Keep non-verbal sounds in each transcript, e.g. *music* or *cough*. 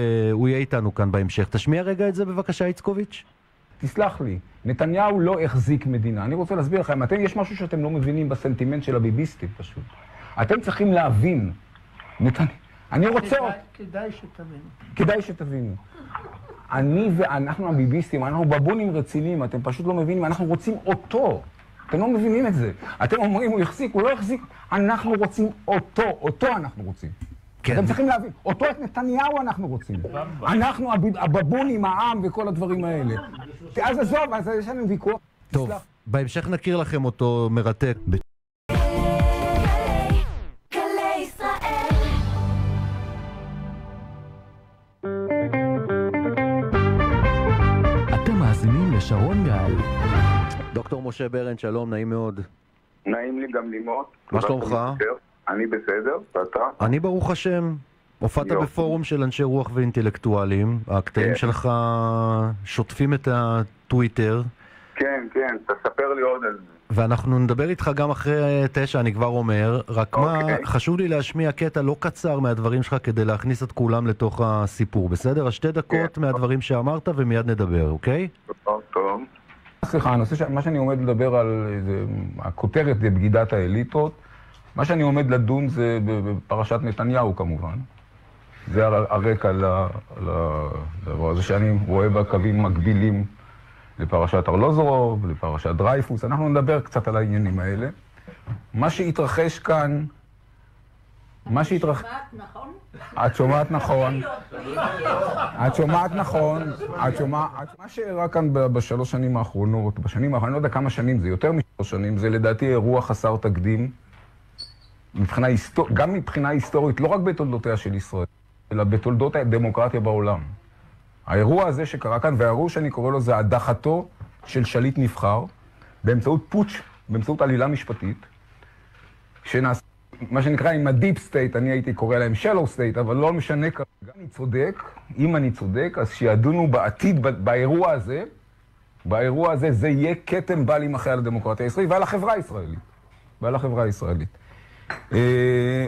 אה, הוא יהיה איתנו כאן בהמשך. תשמיע רגע את זה בבקשה, איצקוביץ'. תסלח לי, נתניהו לא החזיק מדינה. אני רוצה להסביר לכם, אתם, יש משהו שאתם לא מבינים בסנטימנט של הביביסטים פשוט. אתם צריכים להבין, נתנ... אני רוצה... כדאי- כדאי שתבינו. כדאי שתבינו. אני ואנחנו הביביסטים, אנחנו בבונים רציניים, אתם פשוט לא מבינים, אנחנו רוצים אותו. אתם לא מבינים את זה. אתם אומרים, הוא החזיק, הוא לא החזיק, אנחנו רוצים אותו, אותו אנחנו רוצים. כן. אתם צריכים להבין, אותו את נתניהו אנחנו רוצים. אנחנו הב- הבבונים, העם וכל הדברים האלה. אז עזוב, אז יש לנו ויכוח. טוב. בהמשך נכיר לכם אותו מרתק. לשרון גל. דוקטור משה ברן, שלום, נעים מאוד. נעים לי גם ללמוד. מה שלומך? אני בסדר, ואתה? אני ברוך השם. הופעת. בפורום של אנשי רוח ואינטלקטואלים, הקטעים כן. שלך שוטפים את הטוויטר, כן, כן, תספר לי עוד על זה. ואנחנו נדבר איתך גם אחרי תשע, אני כבר אומר, רק מה, אוקיי. חשוב לי להשמיע קטע לא קצר מהדברים שלך כדי להכניס את כולם לתוך הסיפור, בסדר? אז שתי דקות כן. מהדברים שאמרת ומיד נדבר, אוקיי? טוב, טוב. סליחה, הנושא, ש... מה שאני עומד לדבר על, זה, הכותרת זה בגידת האליטות. מה שאני עומד לדון זה בפרשת נתניהו כמובן. זה הר- הרקע לדבר הזה שאני רואה בה קווים מקבילים לפרשת ארלוזורוב, לפרשת דרייפוס. אנחנו נדבר קצת על העניינים האלה. מה שהתרחש כאן, מה שהתרחש... נכון? את שומעת נכון, את שומעת נכון, את שומעת, מה שאירע כאן בשלוש שנים האחרונות, בשנים האחרונות, אני לא יודע כמה שנים זה, יותר משלוש שנים, זה לדעתי אירוע חסר תקדים, מבחינה היסטור... גם מבחינה היסטורית, לא רק בתולדותיה של ישראל, אלא בתולדות הדמוקרטיה בעולם. האירוע הזה שקרה כאן, והאירוע שאני קורא לו זה הדחתו של שליט נבחר, באמצעות פוטש, באמצעות עלילה משפטית, שנעשה, מה שנקרא עם ה deep state, אני הייתי קורא להם shallow state, אבל לא משנה כרגע. אני צודק, אם אני צודק, אז שידונו בעתיד, באירוע הזה, באירוע הזה זה יהיה כתם בל יימחה על הדמוקרטיה הישראלית ועל החברה הישראלית. ועל החברה הישראלית. אה,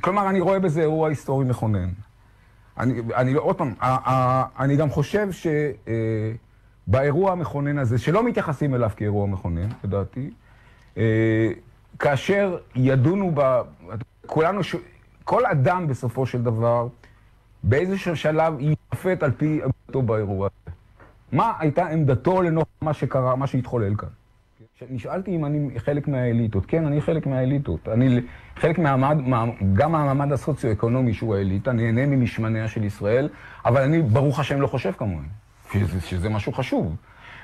כלומר, אני רואה בזה אירוע היסטורי מכונן. אני, אני עוד פעם, אני גם חושב שבאירוע המכונן הזה, שלא מתייחסים אליו כאירוע מכונן, לדעתי, אה, כאשר ידונו ב... כולנו, ש... כל אדם בסופו של דבר, באיזשהו שלב ייפט על פי עמדתו באירוע הזה. מה הייתה עמדתו לנוכח מה שקרה, מה שהתחולל כאן? נשאלתי אם אני חלק מהאליטות. כן, אני חלק מהאליטות. אני חלק מהמעמד, מה- גם מהמעמד הסוציו-אקונומי שהוא האליטה, נהנה ממשמניה של ישראל, אבל אני, ברוך השם, לא חושב כמוהם. שזה, שזה משהו חשוב.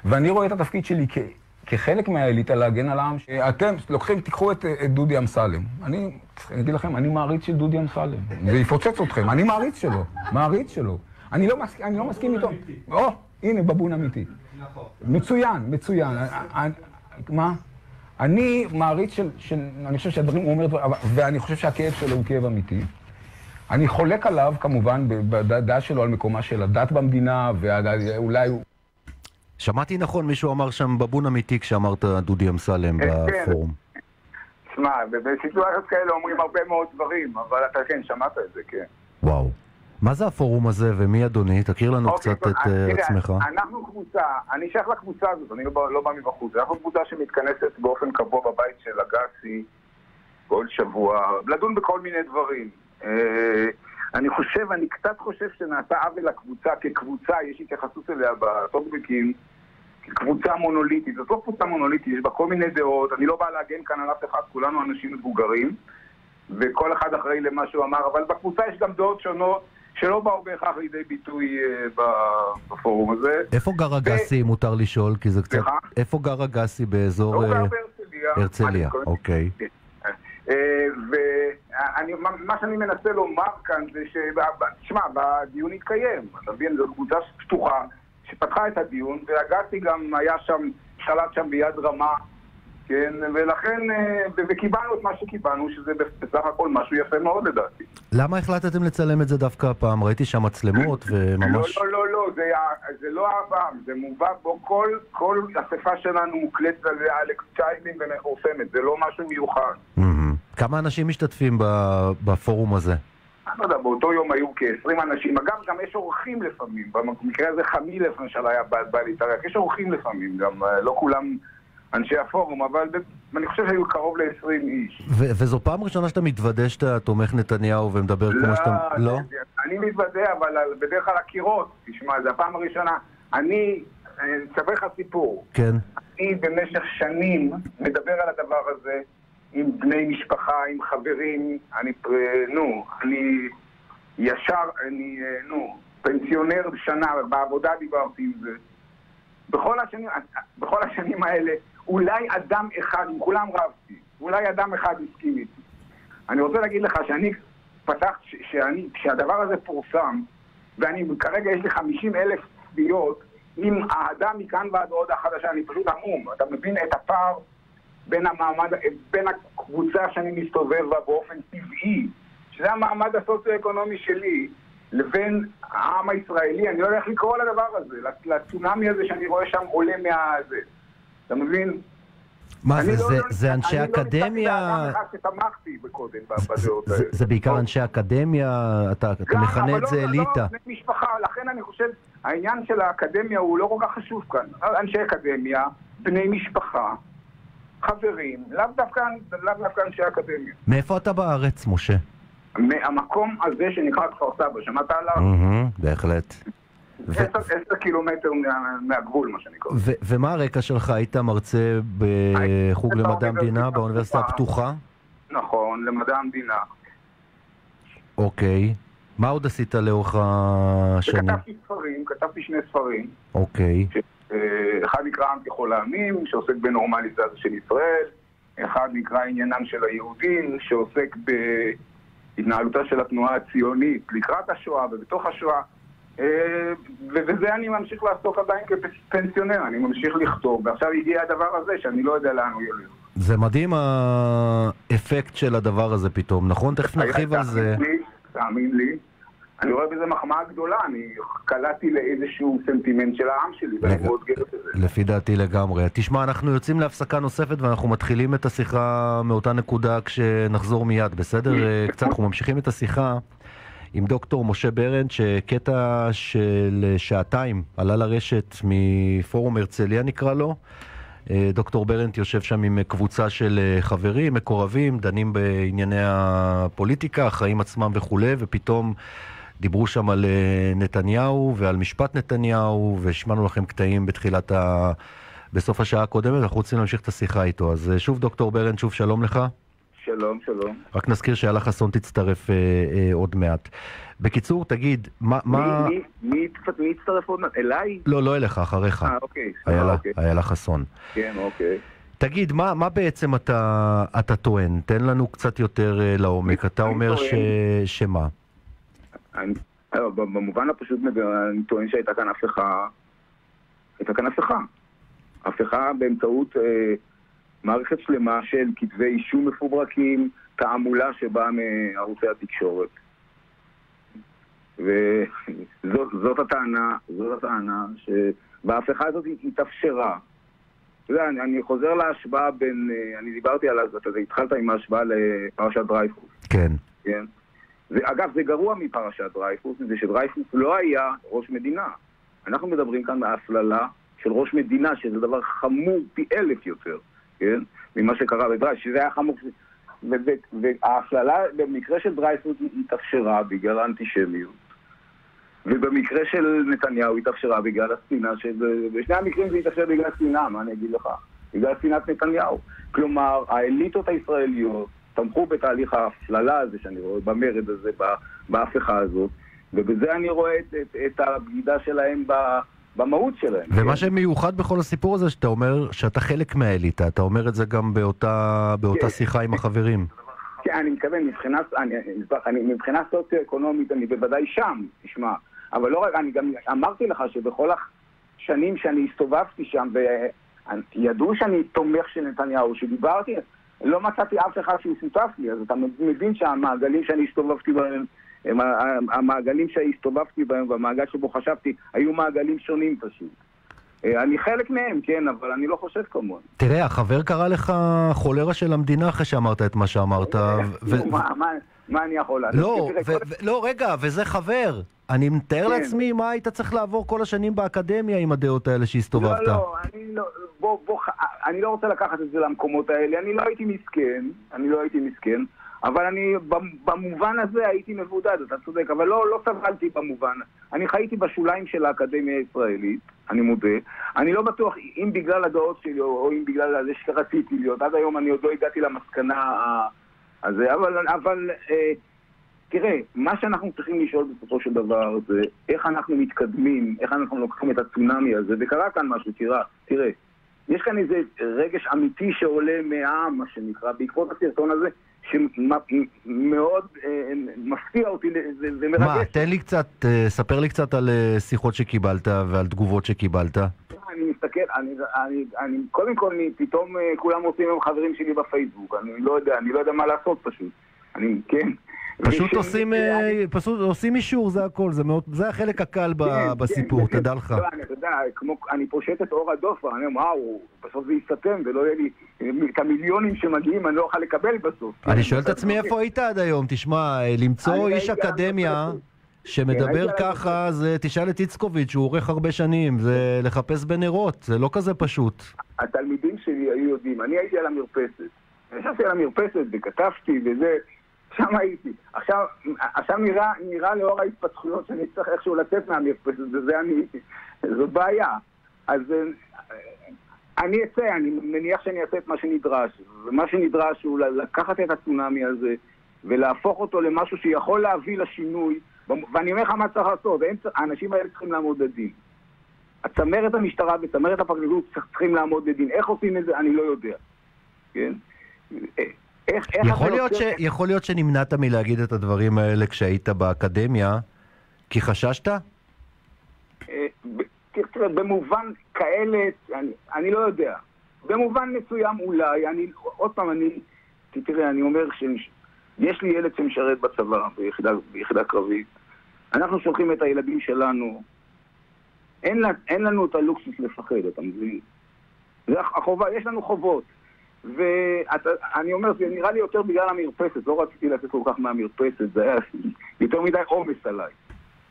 ואני רואה את התפקיד שלי כ, כחלק מהאליטה להגן על העם. אתם לוקחים, תיקחו את, את דודי אמסלם. אני, אני אגיד לכם, אני מעריץ של דודי אמסלם. זה יפוצץ אתכם, אני מעריץ שלו. מעריץ שלו. אני לא, מסכים- אני לא מסכים איתו. או, הנה, בבון אמיתי. מצוין, מצוין. מה? אני מעריץ של, של, אני חושב שהדברים, הוא אומר, ואני חושב שהכאב שלו הוא כאב אמיתי. אני חולק עליו, כמובן, ב- בדעה שלו על מקומה של הדת במדינה, ואולי הוא... שמעתי נכון, מישהו אמר שם בבון אמיתי כשאמרת דודי אמסלם כן, כן. בפורום. תשמע, בסיטואציות כאלה אומרים הרבה מאוד דברים, אבל אתה כן, שמעת את זה, כן. וואו. מה זה הפורום הזה ומי אדוני? תכיר לנו אוקיי, קצת את אז אה, תראה, עצמך. אנחנו קבוצה, אני שייך לקבוצה הזאת, אני לא לא בא מבחוץ. אנחנו קבוצה שמתכנסת באופן קבוע בבית של אגסי כל שבוע, לדון בכל מיני דברים. אה, אני חושב, אני קצת חושב שנעשה עוול לקבוצה כקבוצה, יש התייחסות אליה בטוקבקים, כקבוצה מונוליטית. זאת לא קבוצה מונוליטית, יש בה כל מיני דעות, אני לא בא להגן כאן על אף אחד, כולנו אנשים מבוגרים, וכל אחד אחראי למה שהוא אמר, אבל בקבוצה יש גם דעות שונות שלא באו בהכרח לידי ביטוי אה, בפורום הזה. איפה גר אגסי, אם מותר לשאול? כי זה קצת... סליחה? איפה גר אגסי באזור... לא אה, גר בהרצליה. הרצליה, אוקיי. ומה שאני מנסה לומר כאן זה ש... תשמע, בדיון התקיים, אתה מבין? זו קבוצה פתוחה שפתחה את הדיון, ואגסי גם היה שם, שלט שם ביד רמה, כן? ולכן, אה, וקיבלנו את מה שקיבלנו, שזה בסך הכל משהו יפה מאוד לדעתי. למה החלטתם לצלם את זה דווקא הפעם? ראיתי שם מצלמות *coughs* וממש... לא, לא, לא, לא, זה, זה לא הפעם, זה מובא בו, כל, כל אספה שלנו מוקלטת על אלכס צ'יילין ומפורסמת, זה לא משהו מיוחד. כמה אנשים משתתפים בפורום הזה? לא יודע, באותו יום היו כ-20 אנשים. אגב, גם יש אורחים לפעמים. במקרה הזה חמיל למשל היה בא, בא להתארח. יש אורחים לפעמים, גם אה, לא כולם אנשי הפורום, אבל אני חושב שהיו קרוב ל-20 איש. וזו פעם ראשונה שאתה מתוודה שאתה תומך נתניהו ומדבר כמו שאתה... לא? אני מתוודה, אבל בדרך כלל הקירות, תשמע, זו הפעם הראשונה. אני, אני אספר לך סיפור. כן. אני במשך שנים מדבר על הדבר הזה עם בני משפחה, עם חברים, אני, נו, אני ישר, אני, אה, נו, פנסיונר שנה, בעבודה דיברתי עם זה. בכל השנים, בכל השנים האלה, אולי אדם אחד, עם כולם רבתי, אולי אדם אחד הסכים איתי. אני רוצה להגיד לך שאני פתחת, ש- שאני, כשהדבר הזה פורסם, ואני כרגע יש לי 50 אלף צפיות, עם אהדה מכאן ועד הודעה חדשה, אני פשוט המום. אתה מבין את הפער בין המעמד, בין הקבוצה שאני מסתובב בה באופן טבעי, שזה המעמד הסוציו-אקונומי שלי, לבין העם הישראלי, אני לא יודע איך לקרוא לדבר הזה, לצונאמי הזה שאני רואה שם עולה מהזה. אתה מבין? מה זה, לא- זה, לא זה אנשי אני לא אקדמיה? באדם אחד שתמכתי בקודם בדעות האלה. זה בעיקר אנשי אקדמיה, אתה אתה גם, מכנה אבל את לא- זה לא אליטה. בני משפחה, לכן אני חושב, העניין של האקדמיה הוא לא כל כך חשוב כאן. אנשי אקדמיה, בני משפחה, חברים, לאו דווקא, לאו דווקא אנשי אקדמיה. מאיפה אתה בארץ, משה? מהמקום הזה שנקרא כפר סבא, שמעת עליו? בהחלט. עשר קילומטר מה- מהגבול, מה שנקרא. ומה הרקע שלך? היית מרצה בחוג למדע המדינה באוניברסיטה הפתוחה. נכון, למדע המדינה. אוקיי. מה עוד עשית לאורך השנים? וכתבתי ספרים, כתבתי שני ספרים. אוקיי. אה, אחד נקרא עם ככל העמים, שעוסק בנורמליזציה של ישראל, אחד נקרא עניינם של היהודים, שעוסק בהתנהלותה של התנועה הציונית לקראת השואה ובתוך השואה. אה, ו- וזה אני ממשיך לעסוק עדיין כפנסיונר, אני ממשיך לכתוב, ועכשיו הגיע הדבר הזה שאני לא יודע לאן הוא ילך. זה מדהים האפקט של הדבר הזה פתאום, נכון? תכף נרחיב על זה. תאמין לי, תאמין לי, אני רואה בזה מחמאה גדולה, אני קלעתי לאיזשהו סנטימנט של העם שלי, ואני מאוד גאה בזה. לפי דעתי לגמרי. תשמע, אנחנו יוצאים להפסקה נוספת ואנחנו מתחילים את השיחה מאותה נקודה כשנחזור מיד, בסדר? אה, קצת אנחנו ממשיכים את השיחה עם דוקטור משה ברנד, שקטע של שעתיים עלה לרשת מפורום הרצליה נקרא לו. אה, דוקטור ברנד יושב שם עם קבוצה של אה, חברים, מקורבים, דנים בענייני הפוליטיקה, החיים עצמם וכולי, ופתאום דיברו שם על אה, נתניהו ועל משפט נתניהו, והשמענו לכם קטעים בתחילת ה... בסוף השעה הקודמת, אנחנו רוצים להמשיך את השיחה איתו. אז שוב דוקטור ברנט, שוב שלום לך. שלום, שלום. רק נזכיר שאיילה חסון תצטרף אה, אה, עוד מעט. בקיצור, תגיד, מה... מה... מי- מי מי יצטרף- מי עוד מעט? אליי? לא, לא אליך, אחריך. אה, אוקיי. סליחה, איילה, אוקיי. איילה חסון. כן, אוקיי. תגיד, מה, מה בעצם אתה, אתה טוען? תן לנו קצת יותר uh, לעומק. אתה אומר ש... שמה? אני- אה, במובן הפשוט אני טוען שהייתה כאן הפיכה, הייתה כאן הפיכה. הפיכה באמצעות אה, מערכת שלמה של כתבי אישום מפוברקים, תעמולה שבאה מערוצי התקשורת. וזאת זאת הטענה, זאת הטענה, וההפיכה הזאת התאפשרה. אתה יודע, אני, אני חוזר להשוואה בין, אני דיברתי על זה, אתה התחלת עם ההשוואה לפרשת דרייפוס, כן. כן? זה, אגב, זה גרוע מפרשת דרייפוס, זה שדרייפוס לא היה ראש מדינה. אנחנו מדברים כאן בהפללה של ראש מדינה, שזה דבר חמור פי אלף יותר, כן? ממה שקרה בדרייפוס, שזה היה חמור. וההפללה במקרה של דרייפוס היא התאפשרה בגלל האנטישמיות. ובמקרה של נתניהו התאפשרה בגלל השנאה, שזה- בשני המקרים זה התאפשר בגלל שנאה, מה אני אגיד לך? בגלל שנאת נתניהו. כלומר, האליטות הישראליות תמכו בתהליך ההפללה הזה שאני רואה, במרד הזה, בהפיכה הזאת, ובזה אני רואה את, את, את הבגידה שלהם ב, במהות שלהם. ומה כן? שמיוחד בכל הסיפור הזה, שאתה אומר שאתה חלק מהאליטה. אתה אומר את זה גם באותה, באותה כן. שיחה עם החברים. כן, אני מתכוון, מבחינה, אני, אני, מבחינה סוציו-אקונומית אני בוודאי שם, תשמע. אבל לא רק, אני גם אמרתי לך שבכל השנים שאני הסתובבתי שם, וידעו שאני תומך של נתניהו, שדיברתי, לא מצאתי אף אחד שהוא שותף לי, אז אתה מבין שהמעגלים שאני הסתובבתי בהם, הם המעגלים שהסתובבתי בהם והמעגל שבו חשבתי, היו מעגלים שונים פשוט. אה, אני חלק מהם, כן, אבל אני לא חושב כמוהם. תראה, החבר קרא לך חולרה של המדינה אחרי שאמרת את מה שאמרת. נו, מה- אני יכול לעשות? לא, לא, רגע, וזה חבר. אני מתאר כן. לעצמי מה היית צריך לעבור כל השנים באקדמיה עם הדעות האלה שהסתובבת. לא, לא, אני לא, בוא, בוא, אני לא רוצה לקחת את זה למקומות האלה, אני לא הייתי מסכן, אני לא הייתי מסכן, אבל אני במ- במובן הזה הייתי מבודד, אתה צודק, אבל לא, לא סבלתי במובן. אני חייתי בשוליים של האקדמיה הישראלית, אני מודה. אני לא בטוח אם בגלל הדעות שלי או, אם בגלל זה שרציתי להיות, עד היום אני עוד לא הגעתי למסקנה הזה, אבל, אבל אה, תראה, מה שאנחנו צריכים לשאול בסופו של דבר זה איך אנחנו מתקדמים, איך אנחנו לוקחים את הצונאמי הזה, וקרה כאן משהו, תראה, תראה, יש כאן איזה רגש אמיתי שעולה מהעם, מה שנקרא, בעקבות הסרטון הזה, שמאוד אה, מפתיע אותי זה- זה מה. תן לי קצת, אה, ספר לי קצת על אה, שיחות שקיבלת ועל תגובות שקיבלת. אני מסתכל, אני, אני, אני, קודם כל, אני, פתאום אה, כולם רוצים עם חברים שלי בפייסבוק, אני לא יודע, אני לא יודע מה לעשות פשוט. אני, כן. פשוט עושים, אה, פשוט עושים אישור, זה הכל, זה מאוד, זה החלק הקל ב- כן, בסיפור, כן, תדע לך. אני, אתה יודע, כמו, אני פושט את אור הדופן, אני אומר, וואו, בסוף זה יסתם ולא יהיה לי את המיליונים שמגיעים, אני לא אוכל לקבל בסוף. אני שואל את עצמי איפה היית עד היום, תשמע, אה, למצוא איש אקדמיה. כן, שמדבר ככה, זה תשאל את איצקוביץ', שהוא עורך הרבה שנים, זה לחפש בנרות, זה לא כזה פשוט. התלמידים שלי היו יודעים, אני הייתי על המרפסת. ישבתי על המרפסת וכתבתי וזה, שם הייתי. עכשיו, עכשיו נראה, נראה לאור ההתפתחויות שאני צריך איכשהו לצאת מהמרפסת, וזה אני, זו בעיה. אז אה, אני אצא, אני מניח שאני אעשה את מה שנדרש. ומה שנדרש הוא לקחת את הצונאמי הזה ולהפוך אותו למשהו שיכול להביא לשינוי. ואני אומר לך מה צריך לעשות, האנשים האלה צריכים לעמוד לדין. הצמרת המשטרה וצמרת הפרקליטות צריכים לעמוד לדין. איך עושים את זה, אני לא יודע. כן? איך, איך יכול להיות, ש... יוצר- יכול להיות שנמנעת מלהגיד את הדברים האלה כשהיית באקדמיה, כי חששת? אה, ב- תראה, במובן כאלה, אני, אני לא יודע. במובן מסוים אולי, אני, עוד פעם, אני, תראה, אני אומר שיש לי ילד שמשרת בצבא, ביחידה, ביחידה קרבית. אנחנו שולחים את הילדים שלנו, אין, לה, אין לנו את הלוקסוס לפחד, אתה מבין? זה החובה, יש לנו חובות. ואני אומר, זה נראה לי יותר בגלל המרפסת, לא רציתי לצאת כל כך מהמרפסת, זה היה יותר מדי עומס עליי.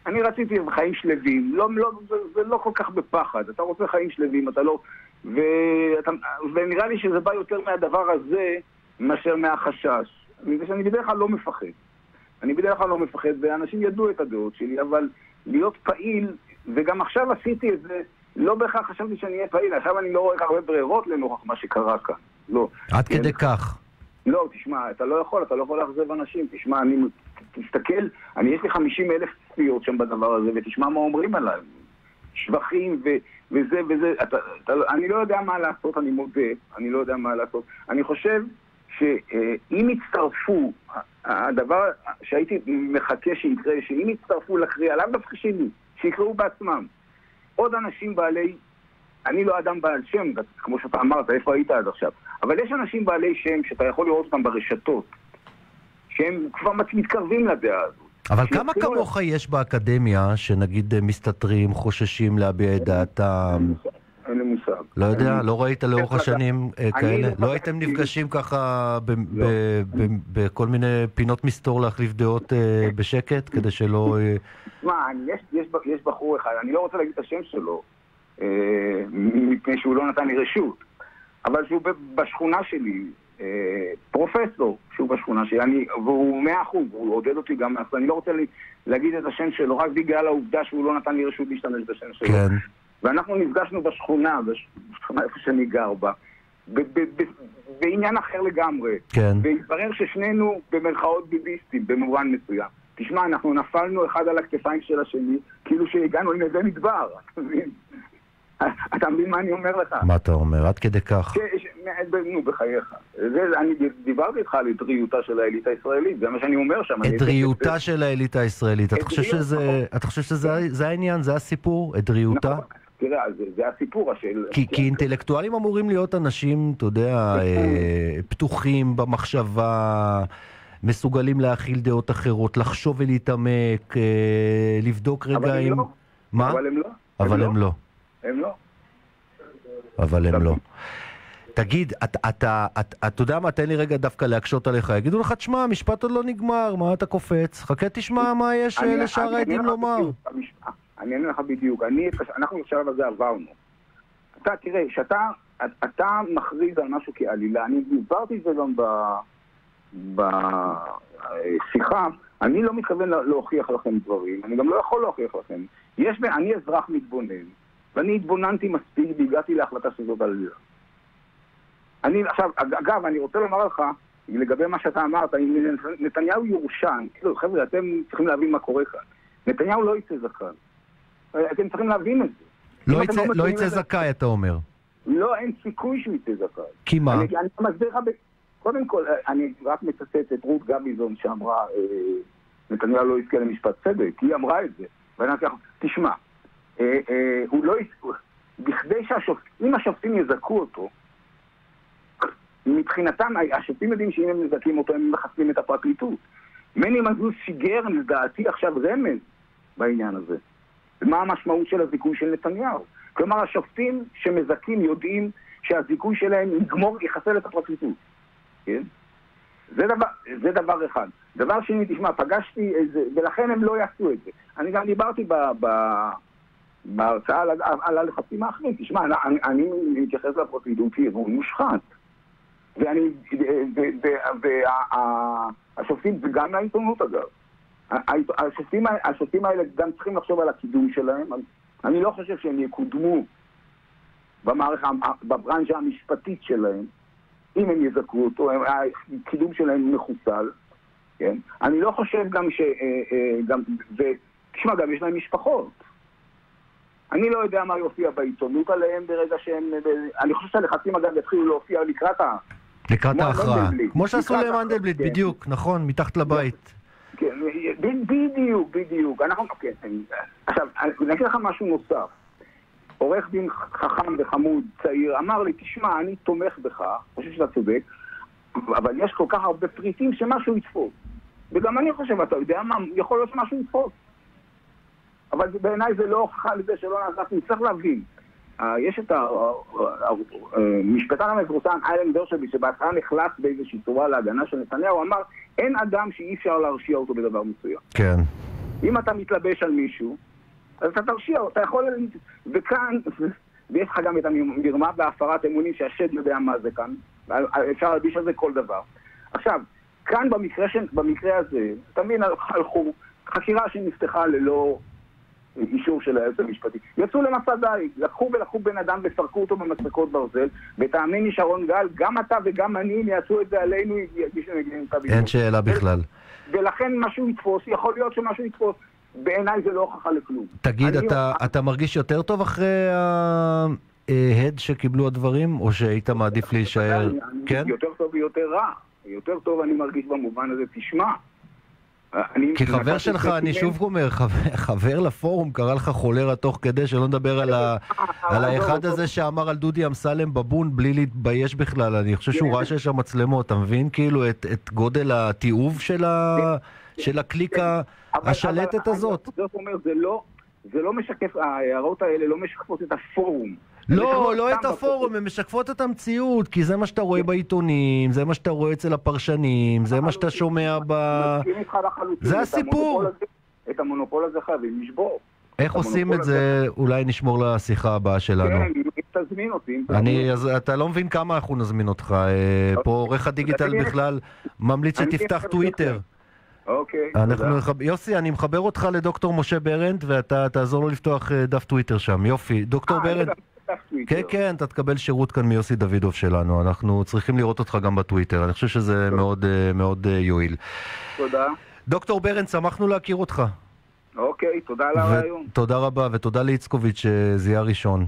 אני רציתי חיים שלווים, לא, לא, זה, זה לא כל כך בפחד, אתה רוצה חיים שלווים, אתה לא... ואתה, ונראה לי שזה בא יותר מהדבר הזה מאשר מהחשש. בגלל שאני בדרך כלל לא מפחד. אני בדרך כלל לא מפחד, ואנשים ידעו את הדעות שלי, אבל להיות פעיל, וגם עכשיו עשיתי את זה, לא בהכרח חשבתי שאני אהיה פעיל, עכשיו אני לא רואה הרבה ברירות לנוכח מה שקרה כאן. לא. עד כן. כדי כך. לא, תשמע, אתה לא יכול, אתה לא יכול לאכזב אנשים. תשמע, אני, תסתכל, אני, יש לי 50 אלף צפיות שם בדבר הזה, ותשמע מה אומרים עליי. שבחים ו, וזה וזה, אתה, אתה, לא- אני לא יודע מה לעשות, אני מודה, אני לא יודע מה לעשות. אני חושב שאם יצטרפו, הדבר שהייתי מחכה שיקרה, שאם יצטרפו לקריאה, לאו דווקא שלי, שיקראו בעצמם, עוד אנשים בעלי אני לא אדם בעל שם, כמו שאתה אמרת, איפה היית עד עכשיו? אבל יש אנשים בעלי שם שאתה יכול לראות אותם ברשתות, שהם כבר מתקרבים לדעה הזאת. אבל כמה כמוך יש באקדמיה, שנגיד אה, מסתתרים, חוששים להביע את דעתם? אין לי מושג. לא יודע, אני- לא ראית לאורך אגב, השנים אה, אני כאלה? לא לא הייתם נפגשים ככה לא. בכל מיני פינות מסתור להחליף דעות אה, בשקט, כדי שלא... תשמע, יש, יש, יש בחור אחד, אני לא רוצה להגיד את השם שלו, מפני שהוא לא נתן לי רשות, אבל שהוא בשכונה שלי, אה, פרופסור שהוא בשכונה שלי, אני, והוא מאה אחוז, הוא עודד אותי גם, אז אני לא רוצה לי, להגיד את השם שלו, רק בגלל העובדה שהוא לא נתן לי רשות להשתמש בשם שלו. כן. ואנחנו נפגשנו בשכונה, בשכונה איפה שאני גר בה, בעניין אחר לגמרי. כן. והתברר ששנינו במרכאות ביביסטים במובן מסוים. תשמע, אנחנו נפלנו אחד על הכתפיים של השני, כאילו שהגענו לנווה מדבר, אתה מבין? *laughs* אתה מבין מה אני אומר לך? מה אתה אומר? עד כדי כך. ש- נו, בחייך. זה, אני דיברתי איתך על עדריותה של האליטה הישראלית, זה מה שאני אומר שם. עדריותה של האליטה הישראלית. אתה חושב שזה זה העניין? זה הסיפור? עדריותה? נכון. תראה, זה, זה הסיפור השאל... כי, כי אינטלקטואלים אמורים להיות אנשים, אתה יודע, אה, פתוחים במחשבה, מסוגלים להכיל דעות אחרות, לחשוב ולהתעמק, אה, לבדוק אבל רגע הם. לא. מה? אבל הם לא. אבל הם לא. הם לא. אבל הם לא. תגיד, אתה, אתה, אתה, אתה יודע מה, תן לי רגע דווקא להקשות עליך. יגידו לך, תשמע, המשפט עוד לא נגמר, מה אתה קופץ? חכה תשמע מה יש לשאר העדים לומר. אני אענה לך בדיוק. אני, אנחנו בשלב הזה עברנו. אתה, תראה, כשאתה אתה מכריז על משהו כעלילה, אני הסברתי את זה גם בשיחה, אני לא מתכוון לה- להוכיח לכם דברים, אני גם לא יכול להוכיח לכם. יש, אני אזרח מתבונן, ואני התבוננתי מספיק והגעתי להחלטה שזאת עלילה. אני עכשיו, אג- אגב, אני רוצה לומר לך, לגבי מה שאתה אמרת, אם נתניהו יורשע, כאילו, חבר'ה, אתם צריכים להבין מה קורה כאן. נתניהו לא יצא זכאי. אתם צריכים להבין את זה. לא יצא- לא מבינים יצא זכאי, אתה אומר. לא, אין סיכוי שהוא יצא זכאי. כי מה? אני, אני מסביר לך, ב... קודם כל, אני רק מצטט את רות גביזון שאמרה, אה, נתניהו לא יזכה למשפט צדק, היא אמרה את זה. ואני ככה, תשמע, אה, אה, הוא לא בכדי שהשופטים, אם השופטים יזכו אותו, מבחינתם, השופטים יודעים שאם הם מזכים אותו, הם מחסלים את הפרקליטות. מני מזוז שיגר, לדעתי, עכשיו רמז בעניין הזה. מה המשמעות של הזיכוי של נתניהו? כלומר, השופטים שמזכים יודעים שהזיכוי שלהם יגמור, יחסל את הפרקליטות. כן? זה דבר, זה דבר אחד. דבר שני, תשמע, פגשתי איזה, ולכן הם לא יעשו את זה. אני גם דיברתי ב, ב, בהרצאה על, על הלחצים האחרים. תשמע, אני, אני מתייחס לפרקליטות כארגון מושחת. ואני, והשופטים, זה גם לעיתונות אגב. השופטים, השופטים האלה גם צריכים לחשוב על הקידום שלהם. אני לא חושב שהם יקודמו במערכת, בברנז'ה המשפטית שלהם, אם הם יזכו אותו, הקידום שלהם מחוסל, כן? אני לא חושב גם ש... אה, אה, גם, ו, תשמע, גם יש להם משפחות. אני לא יודע מה יופיע בעיתונות עליהם ברגע שהם... אני חושב שהלחצים אגב יתחילו להופיע לקראת ה... לקראת ההכרעה. כמו שעשו לקראת למנדלבליט, כן. בדיוק, נכון, מתחת לבית. כן, בדיוק, בדיוק. אנחנו, כן, כן. עכשיו, אני אגיד לך משהו נוסף. עורך דין חכם וחמוד, צעיר, אמר לי, תשמע, אני תומך בך, חושב שאתה צודק, אבל יש כל כך הרבה פריטים שמשהו יתפוס. וגם אני חושב, אתה יודע מה, יכול להיות שמשהו יתפוס. אבל בעיניי זה לא הוכחה לזה שלא נעשה, צריך להבין. אה, יש את המשפטן המפורסם, איילן דרשבי, שבהתחלה נחלץ באיזושהי צורה להגנה של נתניהו, אמר, אין אדם שאי אפשר להרשיע אותו בדבר מסוים. כן. אם אתה מתלבש על מישהו, אז אתה תרשיע, אתה יכול... וכאן, ויש לך גם את המרמה והפרת אמונים שהשד יודע מה זה כאן, אפשר להלביש על זה כל דבר. עכשיו, כאן במקרה. במקרה הזה, אתה מבין, הלכו, חקירה שנפתחה ללא אישור של היועץ המשפטי. יצאו למסע דיג, לקחו ולקחו בן אדם ופרקו אותו במצחיקות ברזל, ותאמין לי שרון גל, גם אתה וגם אני, אם יעשו את זה עלינו, יגישו נגדנו כתב אישום. אין שאלה בכלל. ולכן משהו יתפוס, יכול להיות שמשהו יתפוס. בעיניי זה לא הוכחה לכלום. תגיד, אתה, אתה מרגיש יותר טוב אחרי ההד שקיבלו הדברים, או שהיית מעדיף להישאר? כן? יותר טוב ויותר רע. יותר טוב אני מרגיש במובן הזה, תשמע. אני- כי חבר נתתי שלך, אני שוב אומר, חבר, לפורום קרא לך חולרה תוך כדי, שלא נדבר על, ה, על עזוב, האחד. הזה שאמר על דודי אמסלם בבון בלי להתבייש בכלל. אני חושב שהוא כן. ראה שיש שם מצלמות, אתה מבין כאילו את, גודל התיעוב של, ה, של הקליקה אבל- השלטת הזאת? זאת אומר, זה לא... זה לא משקף, ההערות האלה לא משקפות את הפורום. לא, לא את הפורום, הן משקפות את המציאות, כי זה מה שאתה רואה בעיתונים, זה מה שאתה רואה אצל הפרשנים, זה מה שאתה שומע ב... זה הסיפור. את המונופול הזה חייבים לשבור. איך עושים את זה, אולי נשמור לשיחה הבאה שלנו. כן, אם תזמין אותי. אני. אז אתה לא מבין כמה אנחנו נזמין אותך. אה, פה עורך הדיגיטל בכלל ממליץ שתפתח טוויטר. אוקיי, אנחנו. נחב- יוסי, אני מחבר אותך לדוקטור משה ברנט, ואתה תעזור לו לפתוח אה, דף טוויטר שם. יופי. דוקטור אה, פתח טוויטר. כן, כן, אתה תקבל שירות כאן מיוסי דוידוב שלנו. אנחנו צריכים לראות אותך גם בטוויטר. אני חושב שזה מאוד אה, מאוד אה, יועיל. תודה. דוקטור ברנט, שמחנו להכיר אותך. אוקיי, תודה על הרעיון. ותודה רבה, ותודה לאיצקוביץ' שזיהה ראשון.